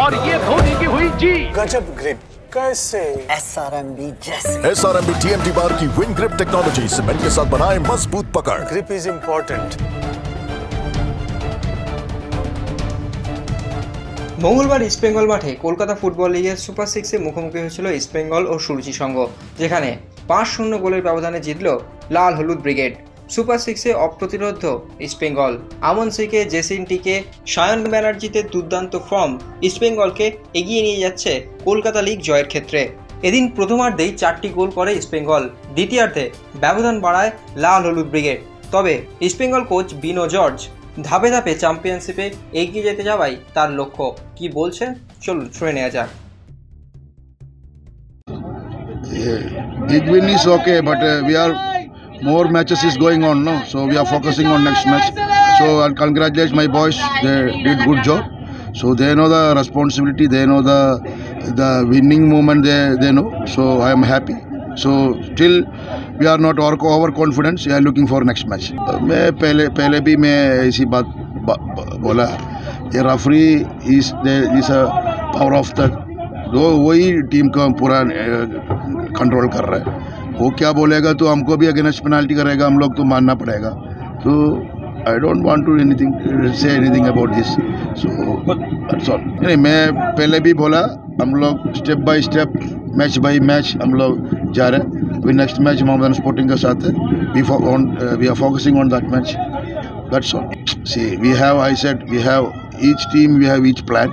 और ये धोनी की हुई जी गजब ग्रिप कैसे? एसआरएमबी जैसे। S R M B T M T bar की विन ग्रिप टेक्नोलॉजी सीमेंट के साथ बनाए मज़बूत पकड़। ग्रिप इज़ इम्पोर्टेंट মঙ্গলবার ইস্টবেঙ্গল মাঠে কলকাতা ফুটবল লিগের সুপার সিক্সে মুখোমুখি হয়েছিল ইস্টবেঙ্গল ও সুরুচি সংঘ, যেখানে পাঁচ শূন্য গোলের ব্যবধানে জিতল লাল হলুদ ব্রিগেড। সুপার সিক্সে অপ্রতিরোধ ইস্টবেঙ্গল আমন সিকে জেসিনটিকে সায়ন ব্যানার্জিতে দুর্দান্ত ফর্ম ইস্টবেঙ্গলকে এগিয়ে নিয়ে যাচ্ছে কলকাতা লিগ জয়ের ক্ষেত্রে। এদিন প্রথমার্ধেই চারটি গোল করে ইস্টবেঙ্গল দ্বিতীয়ার্ধে ব্যবধান বাড়ায় লাল হলুদ ব্রিগেড। তবে ইস্টবেঙ্গল কোচ বিনো জর্জ ধাপে ধাপে চ্যাম্পিয়নশিপে এগিয়ে যেতে যাওয়াই তার লক্ষ্য কি বলছেন চলুন শুনে নেওয়া যাক big win okay, but uh, we are more matches is going on, no? So we are focusing on next match. So I congratulate my boys; they did good job. So they know the responsibility, they know the the winning moment. They they know. So I am happy. So still we are not और over confidence are are looking for next match मैं पहले पहले भी मैं इसी बात बोला ये referee is a power of the वो वही टीम का पूरा कंट्रोल कर रहा है। वो क्या बोलेगा तो हमको भी अगेंस्ट पेनाल्टी करेगा, हम लोग तो मानना पड़ेगा। तो I don't want to anything say anything about this so नहीं, मैं पहले भी बोला, हम लोग step by step match by match हम लोग जा रहे हैं। We next match Mohammad Sporting के साथ है। We on we are focusing on that match That's all. See we have I set we have we have each plan.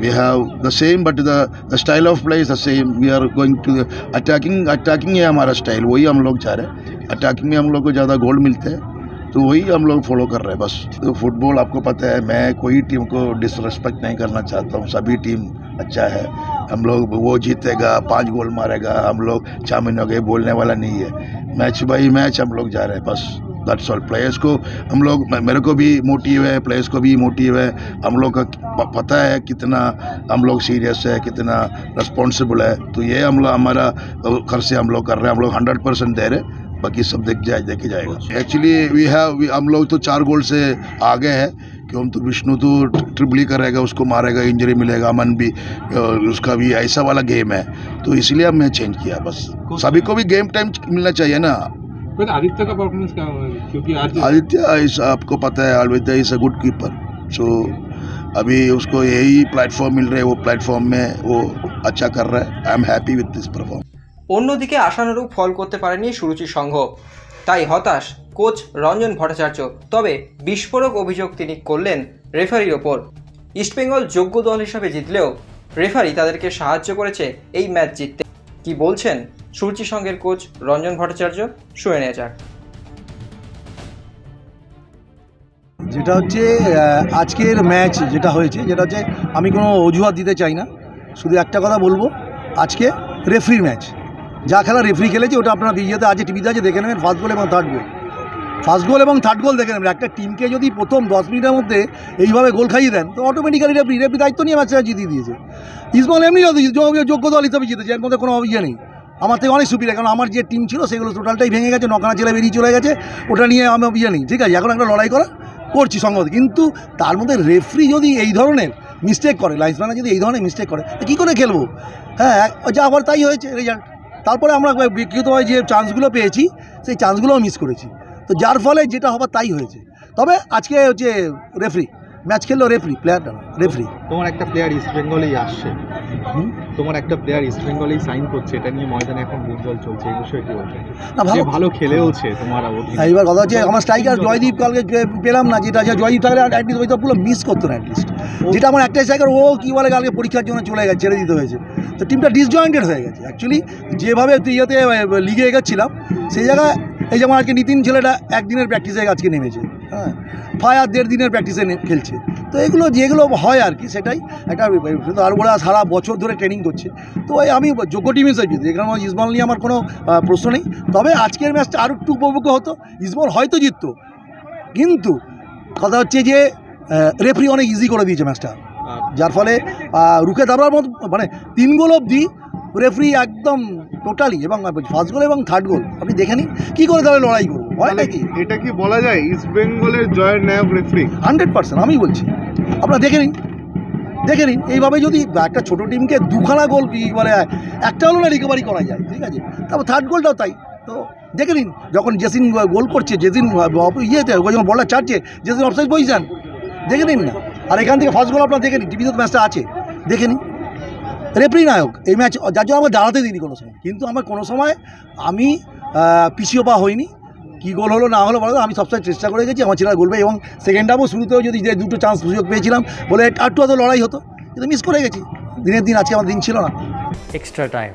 We have the same, but the the style of play is the same. We are going to the attacking, attacking है हमारा style वही हम लोग चाह रहे हैं। Attacking में हम लोग को ज़्यादा गोल मिलते हैं। तो वही हम लोग फॉलो कर रहे हैं बस। तो फुटबॉल आपको पता है मैं कोई टीम को डिसरेस्पेक्ट नहीं करना चाहता हूँ। सभी टीम अच्छा है। हम लोग वो जीतेगा, पाँच गोल मारेगा, हम लोग छः महीनों के बोलने वाला नहीं है। मैच बाई मैच हम लोग जा रहे हैं, बस। दैट्स ऑल प्लेयर्स को हम लोग मेरे को भी मोटिव है प्लेयर्स को भी मोटिव है। हम लोग का पता है कितना हम लोग सीरियस है, कितना रिस्पॉन्सिबल है। तो ये हम लोग हमारा घर से हम लोग कर रहे हैं, हम लोग हंड्रेड परसेंट दे रहे हैं। बाकी सब देख जाए देखे जाएगा। एक्चुअली वी हैव हम लोग तो चार गोल से आगे हैं कि हम तो विष्णु तो ट्रिपली करेगा उसको मारेगा इंजरी मिलेगा अमन भी उसका भी ऐसा वाला गेम है। तो इसलिए हमने चेंज किया बस। सभी को भी गेम टाइम मिलना चाहिए ना। आदित्य का परफॉर्मेंस क्या क्योंकि आदित्य आपको पता है Aditya is a good keeper so अभी उसको यही प्लेटफॉर्म मिल रहा है वो प्लेटफॉर्म में वो अच्छा कर रहा है। I am happy with this perform অন্যদিকে আশানুরূপ ফল করতে পারেনি সুরুচি সংঘ। তাই হতাশ কোচ রঞ্জন ভট্টাচার্য। তবে বিস্ফোরক অভিযোগ তিনি করলেন রেফারির ওপর। ইস্টবেঙ্গল যোগ্য দল হিসাবে জিতলেও রেফারি তাদেরকে সাহায্য করেছে এই ম্যাচ জিততে। কি বলছেন সুরুচি সংঘের কোচ রঞ্জন ভট্টাচার্য? শুনে নেওয়া যাক। যেটা হচ্ছে আজকের ম্যাচ যেটা হয়েছে, যেটা হচ্ছে, আমি কোনো অজুহাত দিতে চাই না। শুধু একটা কথা বলব, আজকে রেফরির ম্যাচ। যা খেলা রেফরি খেলেছে, ওটা আপনারা বিজেতে আছে টিভিতে আছে, দেখে নেবেন ফার্স্ট গোল এবং থার্ড গোল ফার্স্ট গোল এবং থার্ড গোল দেখে নেবেন। একটা টিমকে যদি প্রথম দশ মিনিটের মধ্যে এইভাবে গোল খাইয়ে দেন, তো অটোমেটিক্যালি রেফরি রেফরি দায়িত্ব নিয়ে ম্যাচটা জিতিয়ে দিয়েছে। ইসবল এমনি যোগ্য- দল হিসাবে জিতেছে, এর মধ্যে কোনো ইয়ে নেই। আমার থেকে অনেক সুবিধা কারণ আমার যে টিম ছিল, সেগুলো টোটালটাই ভেঙে গেছে নকানা জেলা বেরিয়ে চলে গেছে, ওটা নিয়ে আমি ইয়ে নেই, ঠিক আছে? এখন একটা লড়াই করা করছি সঙ্গত। কিন্তু তার মধ্যে রেফরি যদি এই ধরনের মিস্টেক করে লাইন্সম্যানরা যদি এই ধরনের মিস্টেক করে কী করে খেলব? হ্যাঁ যা আবার তাই হয়েছে রেজাল্ট তারপরে আমরা বিকৃতভাবে যে চান্সগুলো পেয়েছি সেই চান্সগুলোও মিস করেছি। তো যার ফলে যেটা হবার তাই হয়েছে। তবে আজকে হচ্ছে রেফরি ম্যাচ খেললো রেফরি প্লেয়ারটা রেফরি তোমার একটা প্লেয়ার ইস্ট বেঙ্গলেই আসছে। তোমার একটা প্লেয়ার ইস্ট বেঙ্গলেই সাইন করছে এটা নিয়ে ময়দানে এখন গুঞ্জল চলছে এই বিষয়ে কি বলছে? না ভালো ভালো খেলেওছে তোমার। হ্যাঁ, কথা হচ্ছে আমার স্ট্রাইকার জয়দীপ কালকে পেলাম না যেটা যে জয়দীপ থাকলে অ্যাটলিস্ট ওইটা পুরো মিস করতো না অ্যাটলিস্ট যেটা আমার একটাই স্ট্রাইকার ও কী বলে কালকে পরীক্ষার জন্য চলে গেছে, ছেড়ে দিতে হয়েছে। তো টিমটা ডিসজয়েন্টেড হয়ে গেছে। অ্যাকচুয়ালি যেভাবে ইয়েতে লিগে এগোচ্ছিলাম সেই জায়গায় এই যেমন আজকে নিতিন ছেলেটা একদিনের প্র্যাকটিসে আজকে নেমেছে। হ্যাঁ ফায়ার দেড় দিনের প্র্যাকটিসে খেলছে। তো এগুলো, যেগুলো হয় আর কি, সেটাই একটা আর ওরা সারা বছর ধরে ট্রেনিং করছে। তো এই আমি যোগ্য টিম হিসেবে জিতি এখানে আমার ইসবল নিয়ে আমার কোনো প্রশ্ন নেই। তবে আজকের ম্যাচটা আরও একটু উপভোগ্য হতো। ইসবল হয়তো জিততো। কিন্তু কথা হচ্ছে যে রেফারি অনেক ইজি করে দিয়েছে ম্যাচটা যার ফলে রুখে দাঁড়াবার মতো মানে তিন গোল অবধি রেফারি একদম টোটালি এবং ফার্স্ট গোল এবং থার্ড গোল আপনি দেখে নিন কী করে তাহলে লড়াই করব হয় নাকি? এটা কি বলা যায় ইস্ট বেঙ্গলের জয়ের নায়ক রেফারি হান্ড্রেড পার্সেন্ট আমি বলছি। আপনারা দেখে নিন দেখে নিন এইভাবে যদি একটা ছোটো টিমকে দুখানা গোল কি বলে একটা হলো না রিকভারি করা যায় ঠিক আছে? তারপর থার্ড গোলটাও তাই। তো দেখে নিন যখন জেসিন গোল করছে জেসিন ইয়েতে যখন বলটা চাটছে জেসিন অফসাইড পজিশন দেখে নিন না। আর এখান থেকে ফার্স্ট গোল আপনার দেখে নিন, টিভিতে ম্যাচটা আছে, দেখে নিন। রেফারি নায়ক, এই ম্যাচ যার জন্য আমার দাঁড়াতে দিইনি কোনো সময়। কিন্তু আমার কোনো সময় আমি পিছিয়ে পা হইনি। কী গোল হলো, না হলো, বলো আমি সবসময় চেষ্টা করে গেছি, আমার ছেলেরা গোলবে এবং সেকেন্ড হাফও শুরুতেও যদি যে দুটো চান্স সুযোগ পেয়েছিলাম, বলে একটু হয়তো লড়াই হতো। কিন্তু মিস করে গেছি। দিনের দিন, আজকে আমার দিন ছিল না। Extra time